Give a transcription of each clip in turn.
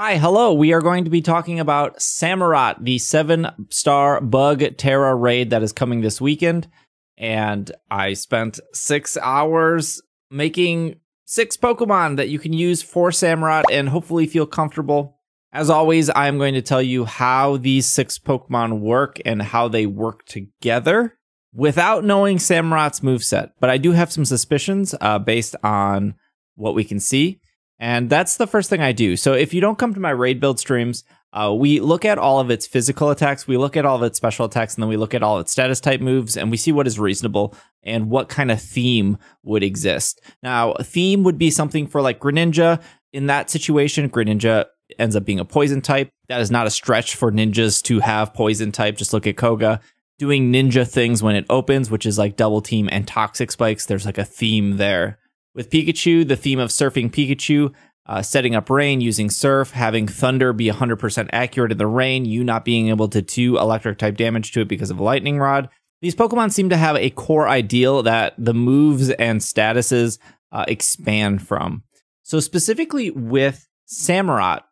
Hi, hello. We are going to be talking about Samurott, the seven star bug Tera raid that is coming this weekend. And I spent six hours making six Pokemon that you can use for Samurott and hopefully feel comfortable. As always, I am going to tell you how these six Pokemon work and how they work together without knowing Samurott's moveset. But I do have some suspicions uh, based on what we can see. And that's the first thing I do. So if you don't come to my raid build streams, uh, we look at all of its physical attacks, we look at all of its special attacks, and then we look at all its status type moves, and we see what is reasonable and what kind of theme would exist. Now, a theme would be something for like Greninja. In that situation, Greninja ends up being a poison type. That is not a stretch for ninjas to have poison type. Just look at Koga doing ninja things when it opens, which is like double team and toxic spikes. There's like a theme there. With Pikachu, the theme of surfing Pikachu, uh, setting up rain using surf, having thunder be 100% accurate in the rain, you not being able to do electric type damage to it because of lightning rod. These Pokemon seem to have a core ideal that the moves and statuses uh, expand from. So, specifically with Samurott,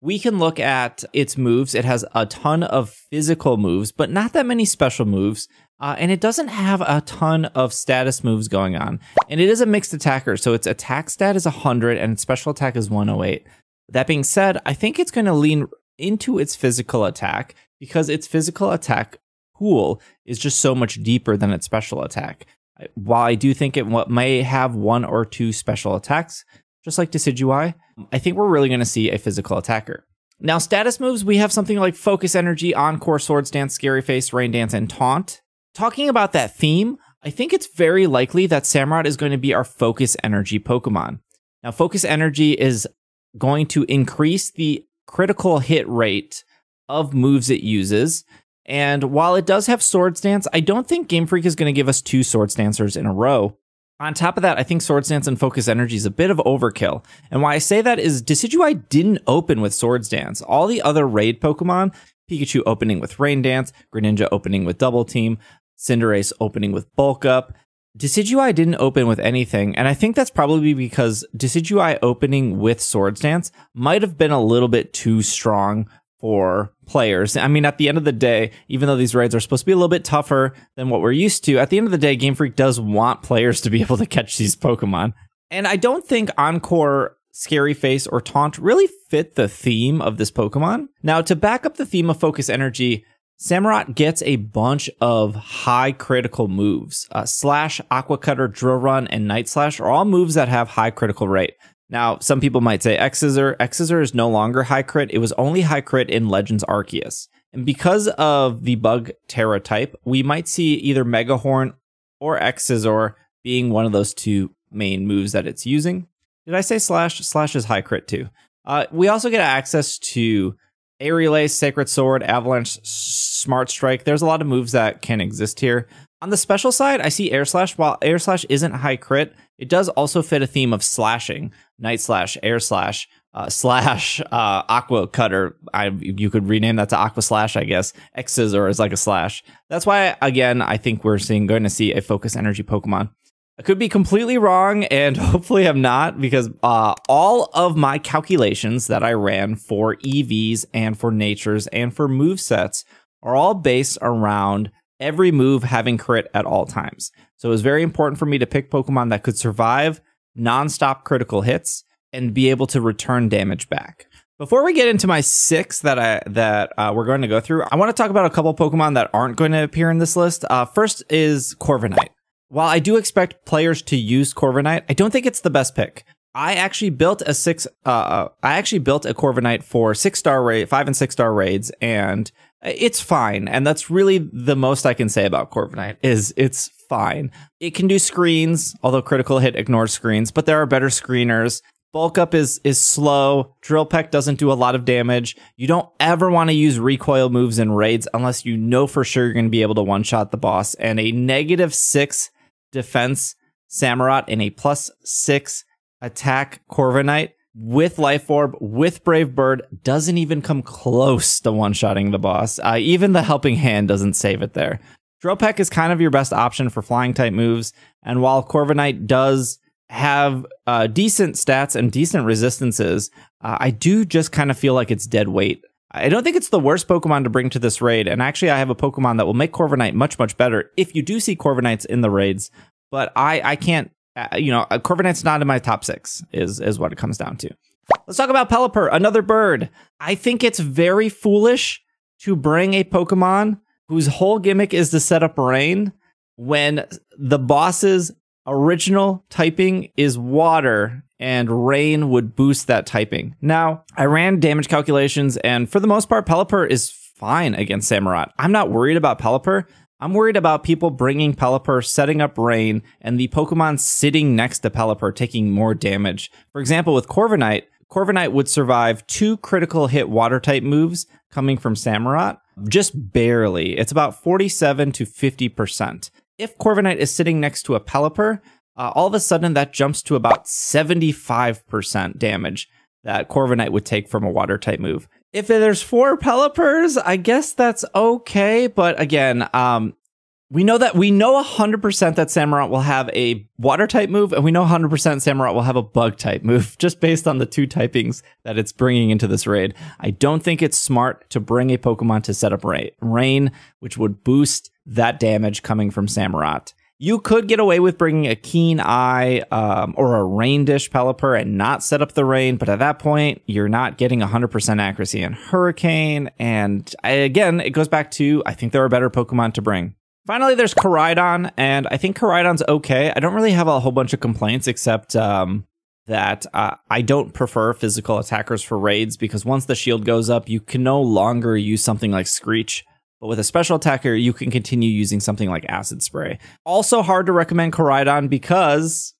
we can look at its moves. It has a ton of physical moves, but not that many special moves. Uh, and it doesn't have a ton of status moves going on. And it is a mixed attacker, so its attack stat is 100 and its special attack is 108. That being said, I think it's going to lean into its physical attack because its physical attack pool is just so much deeper than its special attack. While I do think it may have one or two special attacks, just like Decidueye, I think we're really going to see a physical attacker. Now, status moves, we have something like Focus Energy, Encore, Swords Dance, Scary Face, Rain Dance, and Taunt talking about that theme, I think it's very likely that Samurott is going to be our focus energy Pokemon. Now, focus energy is going to increase the critical hit rate of moves it uses. And while it does have Swords Dance, I don't think Game Freak is going to give us two Swords Dancers in a row. On top of that, I think Swords Dance and Focus Energy is a bit of overkill. And why I say that is Decidueye didn't open with Swords Dance. All the other raid Pokemon, Pikachu opening with Rain Dance, Greninja opening with Double Team, Cinderace opening with bulk up. Decidueye didn't open with anything, and I think that's probably because Decidueye opening with Swords Dance might have been a little bit too strong for players. I mean, at the end of the day, even though these raids are supposed to be a little bit tougher than what we're used to, at the end of the day, Game Freak does want players to be able to catch these Pokemon. And I don't think Encore, Scary Face, or Taunt really fit the theme of this Pokemon. Now, to back up the theme of Focus Energy, Samurott gets a bunch of high critical moves. Uh, slash, Aqua Cutter, Drill Run, and Night Slash are all moves that have high critical rate. Now, some people might say X Scissor. X Scissor is no longer high crit. It was only high crit in Legends Arceus. And because of the bug Tera type, we might see either Mega Horn or X Scissor being one of those two main moves that it's using. Did I say Slash? Slash is high crit too. Uh, we also get access to Aerial Ace, Sacred Sword, Avalanche, Smart Strike. There's a lot of moves that can exist here. On the special side, I see Air Slash. While Air Slash isn't high crit, it does also fit a theme of slashing. Night Slash, Air Slash, uh, Slash, uh, Aqua Cutter. I, you could rename that to Aqua Slash, I guess. X Scissor is like a slash. That's why, again, I think we're seeing going to see a Focus Energy Pokemon. I could be completely wrong, and hopefully I'm not, because uh, all of my calculations that I ran for EVs and for natures and for move sets are all based around every move having crit at all times. So it was very important for me to pick Pokemon that could survive nonstop critical hits and be able to return damage back. Before we get into my six that I that uh, we're going to go through, I want to talk about a couple Pokemon that aren't going to appear in this list. Uh, first is Corviknight. While I do expect players to use Corviknight, I don't think it's the best pick. I actually built a six. Uh, uh I actually built a Corviknight for six star raid, five and six star raids, and it's fine. And that's really the most I can say about Corviknight is it's fine. It can do screens, although critical hit ignores screens, but there are better screeners. Bulk up is is slow. Drill peck doesn't do a lot of damage. You don't ever want to use recoil moves in raids unless you know for sure you're going to be able to one shot the boss. And a negative six defense Samurott and a plus six attack Corviknight with Life Orb, with Brave Bird, doesn't even come close to one shotting the boss. Uh, even the Helping Hand doesn't save it there. Drill Peck is kind of your best option for flying type moves, and while Corviknight does have uh, decent stats and decent resistances, uh, I do just kind of feel like it's dead weight. I don't think it's the worst Pokemon to bring to this raid, and actually, I have a Pokemon that will make Corviknight much, much better if you do see Corviknights in the raids. But I, I can't, uh, you know, Corviknight's not in my top six, is is what it comes down to. Let's talk about Pelipper, another bird. I think it's very foolish to bring a Pokemon whose whole gimmick is to set up rain when the boss's original typing is water and rain would boost that typing. Now, I ran damage calculations and for the most part, Pelipper is fine against Samurott. I'm not worried about Pelipper. I'm worried about people bringing Pelipper, setting up rain, and the Pokemon sitting next to Pelipper taking more damage. For example, with Corviknight, Corviknight would survive two critical hit water type moves coming from Samurott, just barely. It's about 47 to 50%. If Corviknight is sitting next to a Pelipper, uh, all of a sudden that jumps to about 75% damage that Corviknight would take from a water type move. If there's four Pelippers, I guess that's okay. But again, um, we know that we know 100% that Samurott will have a water type move, and we know 100% Samurott will have a bug type move, just based on the two typings that it's bringing into this raid. I don't think it's smart to bring a Pokemon to set up Rain, which would boost that damage coming from Samurott. You could get away with bringing a Keen Eye um, or a Rain Dish Pelipper and not set up the rain, but at that point, you're not getting 100% accuracy in Hurricane. And I, again, it goes back to I think there are better Pokemon to bring. Finally, there's Koraidon, and I think Koraidon's okay. I don't really have a whole bunch of complaints except um, that uh, I don't prefer physical attackers for raids because once the shield goes up, you can no longer use something like Screech. But with a special attacker, you can continue using something like Acid Spray. Also, hard to recommend Koraidon because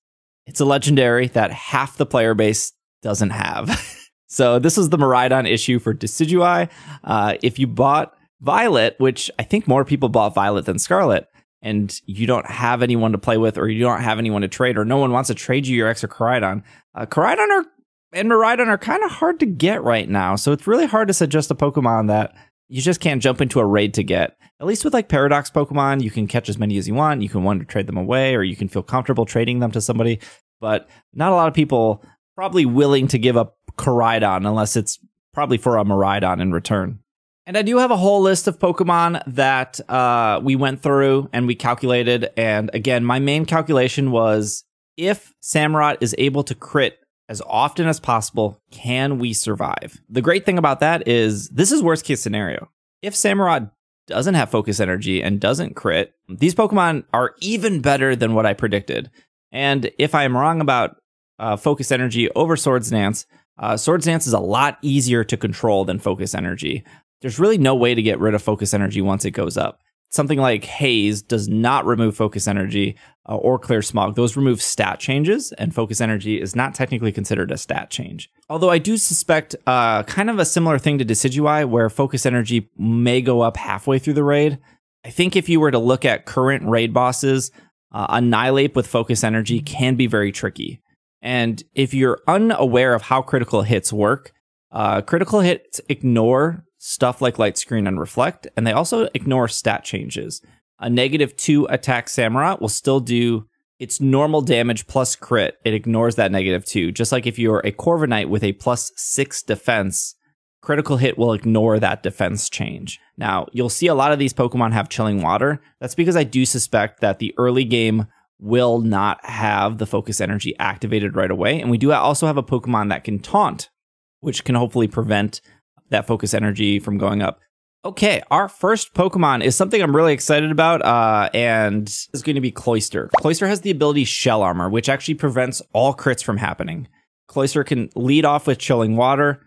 it's a legendary that half the player base doesn't have. so, this is the Miraidon issue for Decidueye. Uh, if you bought Violet, which I think more people bought Violet than Scarlet, and you don't have anyone to play with, or you don't have anyone to trade, or no one wants to trade you your extra Koraidon. Uh, are, and Miraidon are kind of hard to get right now, so it's really hard to suggest a Pokemon that you just can't jump into a raid to get. At least with like Paradox Pokemon, you can catch as many as you want. You can want to trade them away, or you can feel comfortable trading them to somebody. But not a lot of people probably willing to give up Koraidon unless it's probably for a Miraidon in return. And I do have a whole list of Pokemon that uh, we went through and we calculated. And again, my main calculation was if Samurott is able to crit as often as possible, can we survive? The great thing about that is this is worst case scenario. If Samurott doesn't have focus energy and doesn't crit, these Pokemon are even better than what I predicted. And if I'm wrong about uh, focus energy over Swords Dance, uh, Swords Dance is a lot easier to control than focus energy there's really no way to get rid of focus energy once it goes up. Something like haze does not remove focus energy uh, or clear smog. Those remove stat changes, and focus energy is not technically considered a stat change. Although I do suspect uh, kind of a similar thing to Decidueye, where focus energy may go up halfway through the raid. I think if you were to look at current raid bosses, uh, Annihilape with focus energy can be very tricky. And if you're unaware of how critical hits work, uh, critical hits ignore stuff like light screen and reflect, and they also ignore stat changes. A negative two attack Samurott will still do its normal damage plus crit. It ignores that negative two. Just like if you're a Corviknight with a plus six defense, critical hit will ignore that defense change. Now, you'll see a lot of these Pokemon have chilling water. That's because I do suspect that the early game will not have the focus energy activated right away. And we do also have a Pokemon that can taunt, which can hopefully prevent that focus energy from going up. Okay, our first Pokemon is something I'm really excited about, uh, and is going to be Cloyster. Cloyster has the ability Shell Armor, which actually prevents all crits from happening. Cloyster can lead off with Chilling Water.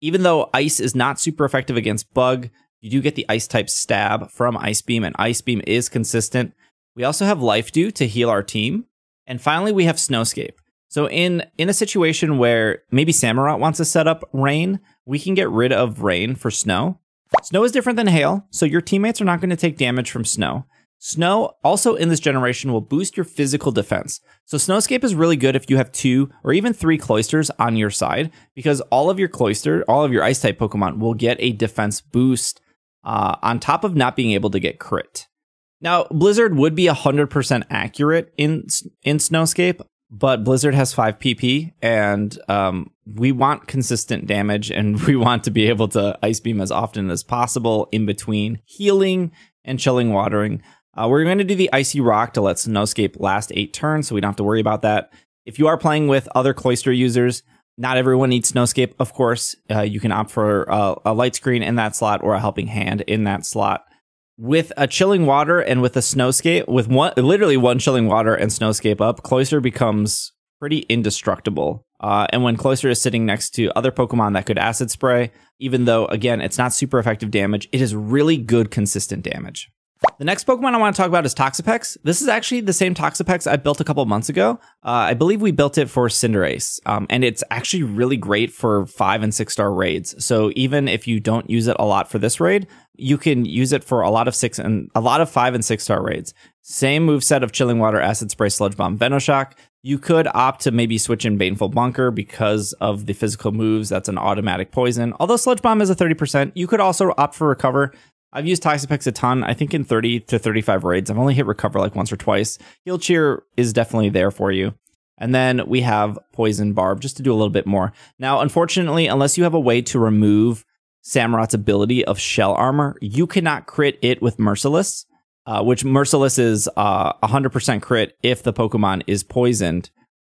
Even though Ice is not super effective against Bug, you do get the Ice type stab from Ice Beam, and Ice Beam is consistent. We also have Life Dew to heal our team. And finally, we have Snowscape. So in in a situation where maybe Samurott wants to set up rain, we can get rid of rain for snow. Snow is different than hail, so your teammates are not going to take damage from snow. Snow also in this generation will boost your physical defense. So Snowscape is really good if you have two or even three cloysters on your side because all of your Cloyster, all of your ice type Pokemon will get a defense boost uh, on top of not being able to get crit. Now, Blizzard would be 100% accurate in in Snowscape, but Blizzard has 5 PP, and um, we want consistent damage, and we want to be able to Ice Beam as often as possible in between healing and chilling watering. Uh, we're going to do the Icy Rock to let Snowscape last 8 turns, so we don't have to worry about that. If you are playing with other Cloyster users, not everyone needs Snowscape, of course. Uh, you can opt for uh, a light screen in that slot or a helping hand in that slot with a chilling water and with a snowscape with one literally one chilling water and snowscape up cloyster becomes pretty indestructible. Uh, and when cloyster is sitting next to other pokemon that could acid spray even though again it's not super effective damage it is really good consistent damage the next Pokemon I want to talk about is Toxapex. This is actually the same Toxapex I built a couple months ago. Uh, I believe we built it for Cinderace, um, and it's actually really great for five and six star raids. So even if you don't use it a lot for this raid, you can use it for a lot of six and a lot of five and six star raids. Same move set of Chilling Water, Acid Spray, Sludge Bomb, Venoshock. You could opt to maybe switch in Baneful Bunker because of the physical moves. That's an automatic poison. Although Sludge Bomb is a 30%, you could also opt for Recover. I've used Toxapex a ton, I think in 30 to 35 raids. I've only hit recover like once or twice. Heal Cheer is definitely there for you. And then we have Poison Barb just to do a little bit more. Now, unfortunately, unless you have a way to remove Samurott's ability of Shell Armor, you cannot crit it with Merciless, uh, which Merciless is uh, 100% crit if the Pokemon is poisoned.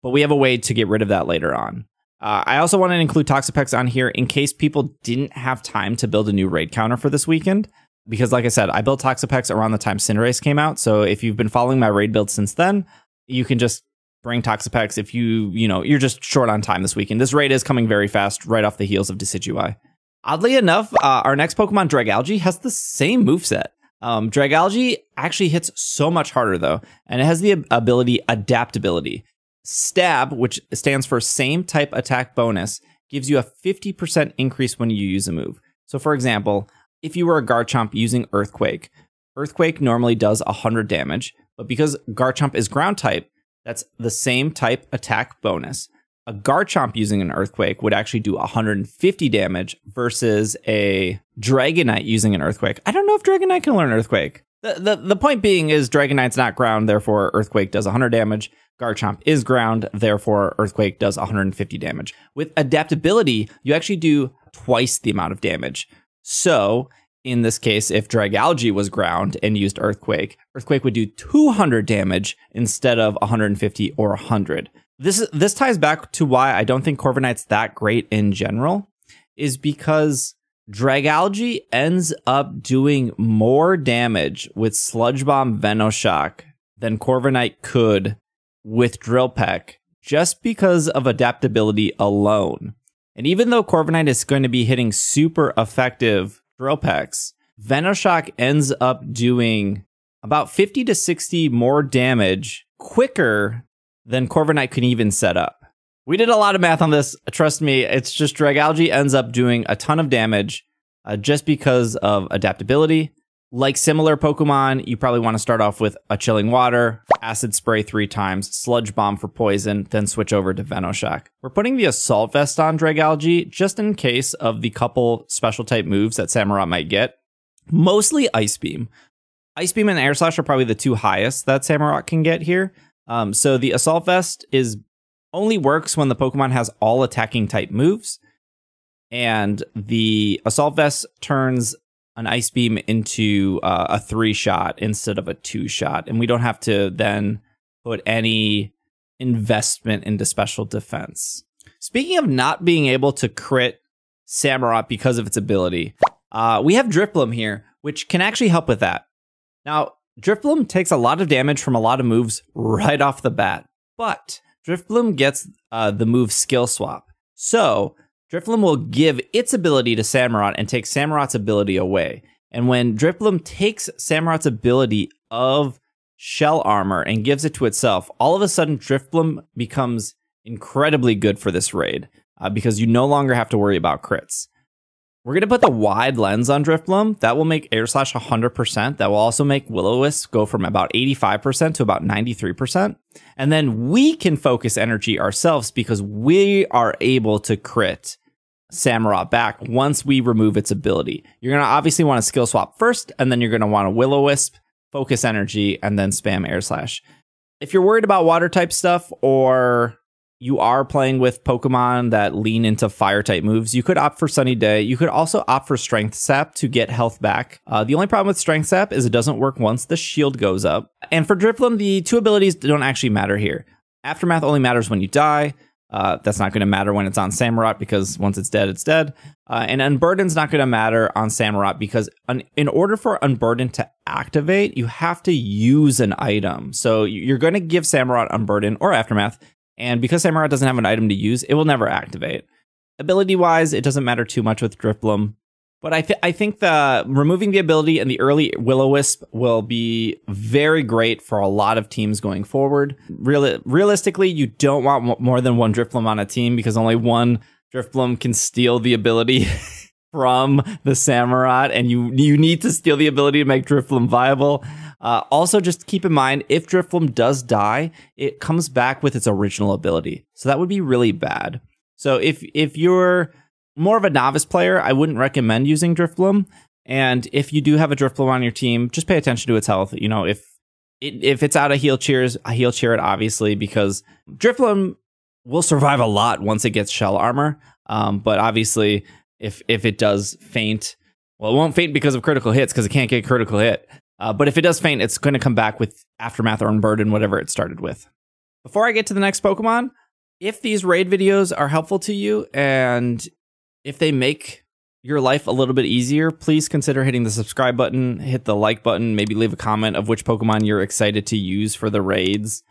But we have a way to get rid of that later on. Uh, I also want to include Toxapex on here in case people didn't have time to build a new raid counter for this weekend. Because, like I said, I built Toxapex around the time Cinderace came out. So if you've been following my raid build since then, you can just bring Toxapex if you, you know, you're just short on time this weekend. This raid is coming very fast, right off the heels of Decidueye. Oddly enough, uh, our next Pokemon, Dragalge, has the same moveset. Um, Dragalge actually hits so much harder though, and it has the ability Adaptability. Stab, which stands for same type attack bonus, gives you a 50% increase when you use a move. So, for example, if you were a Garchomp using Earthquake, Earthquake normally does 100 damage, but because Garchomp is ground type, that's the same type attack bonus. A Garchomp using an Earthquake would actually do 150 damage versus a Dragonite using an Earthquake. I don't know if Dragonite can learn Earthquake. The, the, the point being is Dragonite's not ground, therefore Earthquake does 100 damage. Garchomp is ground, therefore Earthquake does 150 damage. With adaptability, you actually do twice the amount of damage. So, in this case, if Dragalge was ground and used Earthquake, Earthquake would do 200 damage instead of 150 or 100. This is this ties back to why I don't think Corviknight's that great in general, is because Dragalge ends up doing more damage with Sludge Bomb Venoshock than Corviknight could with Drill Peck just because of adaptability alone. And even though Corviknight is going to be hitting super effective Drill Pecks, Venoshock ends up doing about 50 to 60 more damage quicker than Corviknight can even set up. We did a lot of math on this. Trust me, it's just Dragalge ends up doing a ton of damage uh, just because of adaptability. Like similar Pokemon, you probably want to start off with a Chilling Water, Acid Spray three times, Sludge Bomb for poison, then switch over to Venoshock. We're putting the Assault Vest on Dragalge just in case of the couple special type moves that Samurott might get. Mostly Ice Beam. Ice Beam and Air Slash are probably the two highest that Samurott can get here. Um, so the Assault Vest is only works when the Pokemon has all attacking type moves. And the Assault Vest turns an ice beam into uh, a three shot instead of a two shot. And we don't have to then put any investment into special defense. Speaking of not being able to crit Samurott because of its ability, uh, we have Drifblim here, which can actually help with that. Now, Drifblim takes a lot of damage from a lot of moves right off the bat, but Drifblim gets uh, the move Skill Swap. So Drifblim will give its ability to Samurott and take Samurott's ability away. And when Drifblim takes Samurott's ability of shell armor and gives it to itself, all of a sudden Drifblim becomes incredibly good for this raid uh, because you no longer have to worry about crits. We're going to put the wide lens on Drifblim. That will make Air Slash 100%. That will also make Will-O-Wisp go from about 85% to about 93%. And then we can focus energy ourselves because we are able to crit Samurott back once we remove its ability. You're going to obviously want to skill swap first, and then you're going to want to Will-O-Wisp, focus energy, and then spam Air Slash. If you're worried about water type stuff or you are playing with Pokemon that lean into fire type moves, you could opt for Sunny Day. You could also opt for Strength Sap to get health back. Uh, the only problem with Strength Sap is it doesn't work once the shield goes up. And for Drifloon, the two abilities don't actually matter here. Aftermath only matters when you die. Uh, that's not going to matter when it's on Samurott because once it's dead, it's dead. Uh, and Unburden's not going to matter on Samurott because un- in order for Unburden to activate, you have to use an item. So you're going to give Samurott Unburden or Aftermath and because Samurott doesn't have an item to use, it will never activate. Ability wise, it doesn't matter too much with Drifloon. But I, th- I think the removing the ability and the early Will-O-Wisp will be very great for a lot of teams going forward. Real- realistically, you don't want more than one Drifloon on a team because only one Drifloon can steal the ability from the Samurott, and you you need to steal the ability to make Drifloon viable. Uh, also, just keep in mind if Drifloon does die, it comes back with its original ability. So that would be really bad. So if if you're more of a novice player, I wouldn't recommend using Drifloon. And if you do have a Drifloon on your team, just pay attention to its health. You know, if it, if it's out of heal cheers, heal cheer it obviously because Drifloon will survive a lot once it gets shell armor. Um, but obviously, if if it does faint, well, it won't faint because of critical hits because it can't get critical hit. Uh, but if it does faint, it's going to come back with Aftermath or Unburden, whatever it started with. Before I get to the next Pokemon, if these raid videos are helpful to you and if they make your life a little bit easier, please consider hitting the subscribe button, hit the like button, maybe leave a comment of which Pokemon you're excited to use for the raids.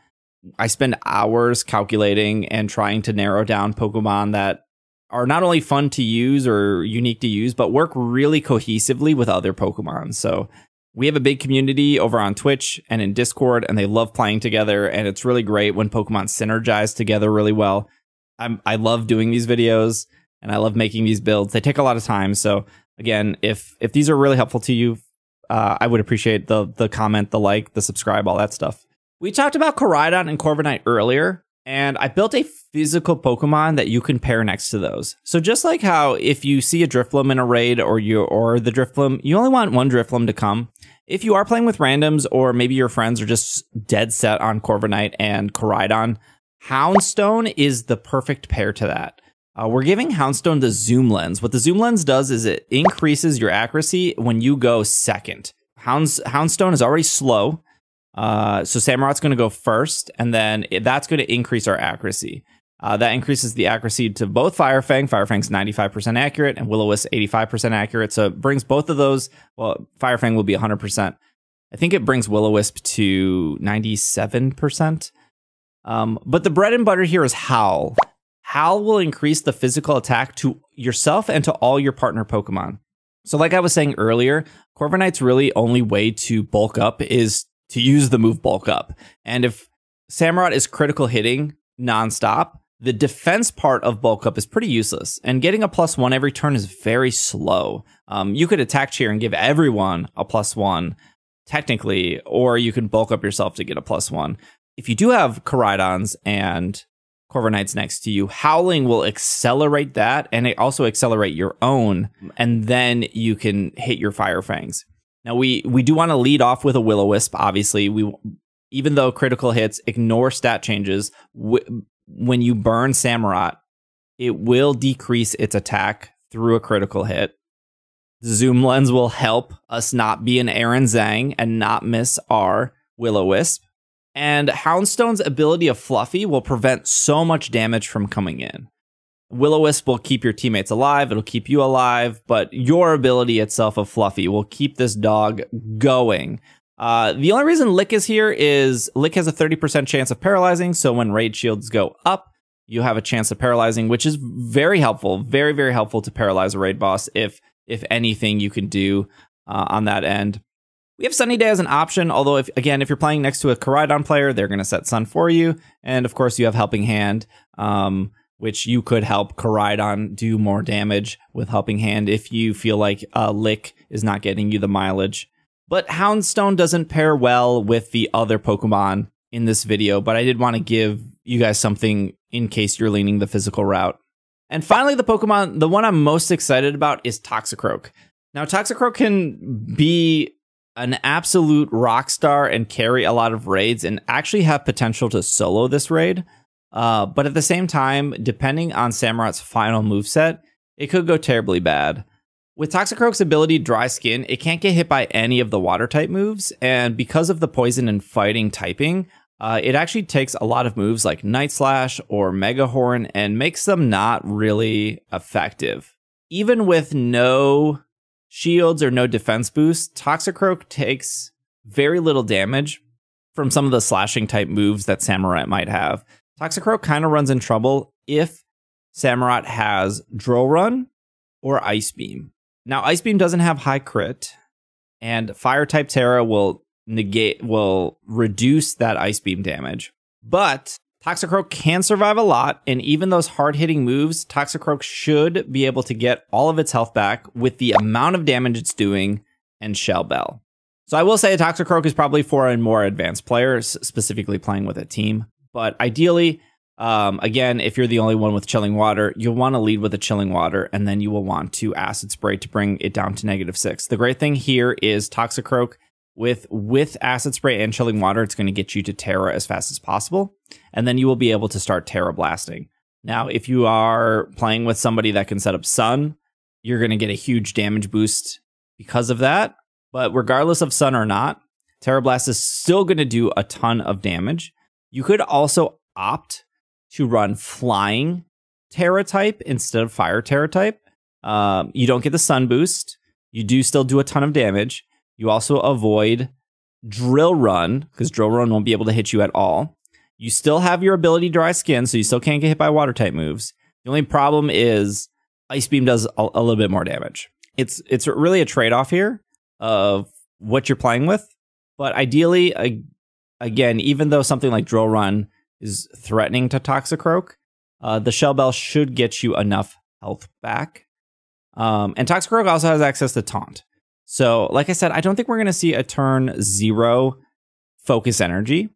I spend hours calculating and trying to narrow down Pokemon that are not only fun to use or unique to use, but work really cohesively with other Pokemon. So we have a big community over on Twitch and in Discord, and they love playing together. And it's really great when Pokemon synergize together really well. I'm, I love doing these videos and I love making these builds. They take a lot of time. So again, if if these are really helpful to you, uh, I would appreciate the the comment, the like, the subscribe, all that stuff. We talked about Koraidon and Corviknight earlier, and I built a physical Pokemon that you can pair next to those. So just like how if you see a Drifloon in a raid or you or the Drifloon, you only want one Drifloon to come. If you are playing with randoms or maybe your friends are just dead set on Corviknight and Koraidon, Houndstone is the perfect pair to that. Uh, we're giving Houndstone the zoom lens. What the zoom lens does is it increases your accuracy when you go second. Hounds, Houndstone is already slow, uh, so Samurott's going to go first, and then that's going to increase our accuracy. Uh, that increases the accuracy to both Fire Fang. Firefang's 95% accurate, and Will-O-Wisp 85% accurate. So it brings both of those. Well, Fire Fang will be 100%. I think it brings Will-O-Wisp to 97%. Um, but the bread and butter here is Howl. Howl will increase the physical attack to yourself and to all your partner Pokemon. So, like I was saying earlier, Corviknight's really only way to bulk up is to use the move bulk up. And if Samurott is critical hitting nonstop, the defense part of bulk up is pretty useless. And getting a plus one every turn is very slow. Um, you could attack cheer and give everyone a plus one, technically, or you can bulk up yourself to get a plus one. If you do have Koraidons and Corviknights next to you, Howling will accelerate that and it also accelerate your own, and then you can hit your Fire Fangs. Now we we do want to lead off with a will o wisp. Obviously, we even though critical hits ignore stat changes. When you burn Samurott, it will decrease its attack through a critical hit. Zoom lens will help us not be an Aaron Zheng and not miss our will o wisp. And Houndstone's ability of Fluffy will prevent so much damage from coming in. Will-O-Wisp will keep your teammates alive, it'll keep you alive, but your ability itself of Fluffy will keep this dog going. Uh, the only reason Lick is here is Lick has a 30% chance of paralyzing, so when raid shields go up, you have a chance of paralyzing, which is very helpful, very, very helpful to paralyze a raid boss if if anything you can do uh, on that end. We have Sunny Day as an option, although if again, if you're playing next to a Koraidon player, they're going to set Sun for you, and of course you have Helping Hand. Um, which you could help Koraidon do more damage with Helping Hand if you feel like a Lick is not getting you the mileage. But Houndstone doesn't pair well with the other Pokemon in this video, but I did want to give you guys something in case you're leaning the physical route. And finally, the Pokemon, the one I'm most excited about is Toxicroak. Now, Toxicroak can be an absolute rock star and carry a lot of raids and actually have potential to solo this raid. Uh, but at the same time, depending on Samurott's final move set, it could go terribly bad. With Toxicroak's ability Dry Skin, it can't get hit by any of the water type moves, and because of the poison and fighting typing, uh, it actually takes a lot of moves like Night Slash or Mega Horn and makes them not really effective. Even with no shields or no defense boost, Toxicroak takes very little damage from some of the slashing type moves that Samurott might have. Toxicroak kind of runs in trouble if Samurott has Drill Run or Ice Beam. Now, Ice Beam doesn't have high crit, and Fire type Tera will negate will reduce that Ice Beam damage. But Toxicroak can survive a lot, and even those hard hitting moves, Toxicroak should be able to get all of its health back with the amount of damage it's doing and Shell Bell. So I will say Toxicroak is probably for a more advanced players, specifically playing with a team. But ideally, um, again, if you're the only one with chilling water, you'll want to lead with a chilling water, and then you will want to acid spray to bring it down to negative six. The great thing here is Toxicroak with with acid spray and chilling water, it's going to get you to Tera as fast as possible, and then you will be able to start Tera blasting. Now, if you are playing with somebody that can set up Sun, you're going to get a huge damage boost because of that. But regardless of Sun or not, Tera Blast is still going to do a ton of damage. You could also opt to run Flying Tera type instead of Fire Tera type. Um, you don't get the Sun boost. You do still do a ton of damage, you also avoid drill run because drill run won't be able to hit you at all. You still have your ability dry skin, so you still can't get hit by water type moves. The only problem is ice beam does a, a little bit more damage. It's it's really a trade off here of what you're playing with, but ideally, again, even though something like drill run is threatening to Toxicroak, uh, the shell bell should get you enough health back. Um, and Toxicroak also has access to taunt. So, like I said, I don't think we're going to see a turn zero focus energy.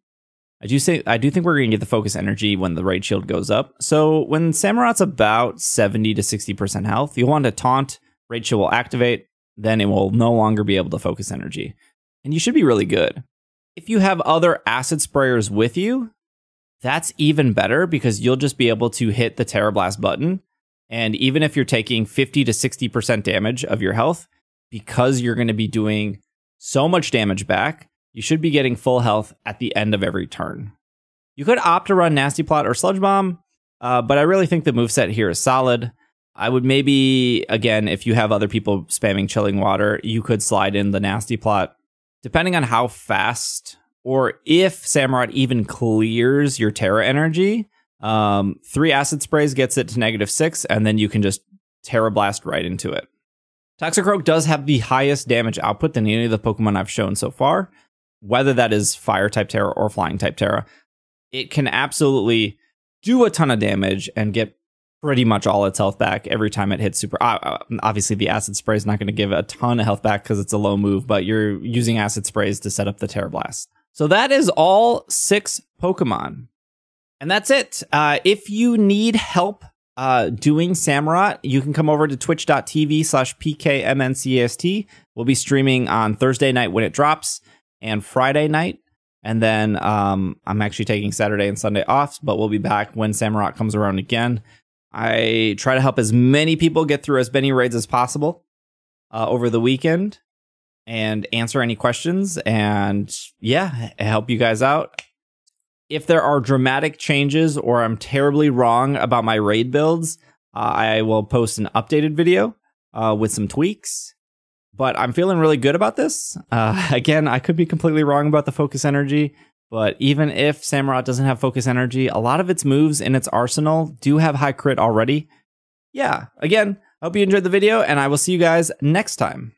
I do say I do think we're going to get the focus energy when the raid shield goes up. So when Samurott's about 70 to 60% health, you'll want to taunt, raid shield will activate, then it will no longer be able to focus energy. And you should be really good. If you have other acid sprayers with you, that's even better because you'll just be able to hit the Tera Blast button. And even if you're taking 50 to 60% damage of your health, because you're going to be doing so much damage back, you should be getting full health at the end of every turn. You could opt to run Nasty Plot or Sludge Bomb, uh, but I really think the moveset here is solid. I would maybe, again, if you have other people spamming Chilling Water, you could slide in the Nasty Plot. Depending on how fast or if Samurott even clears your Tera energy, um, three acid sprays gets it to negative six, and then you can just Tera Blast right into it. Toxicroak does have the highest damage output than any of the Pokemon I've shown so far, whether that is Fire type Tera or Flying type Tera. It can absolutely do a ton of damage and get pretty much all its health back every time it hits super. Uh, uh obviously, the acid spray is not going to give a ton of health back because it's a low move, but you're using acid sprays to set up the Tera Blast. So that is all six Pokemon. And that's it. Uh, if you need help uh, doing Samurott, you can come over to twitch.tv slash PKMNCAST. We'll be streaming on Thursday night when it drops and Friday night. And then um, I'm actually taking Saturday and Sunday off, but we'll be back when Samurott comes around again. I try to help as many people get through as many raids as possible uh, over the weekend and answer any questions. And yeah, help you guys out if there are dramatic changes or I'm terribly wrong about my raid builds, uh, I will post an updated video uh, with some tweaks. But I'm feeling really good about this. Uh, again, I could be completely wrong about the focus energy, but even if Samurott doesn't have focus energy, a lot of its moves in its arsenal do have high crit already. Yeah, again, hope you enjoyed the video, and I will see you guys next time.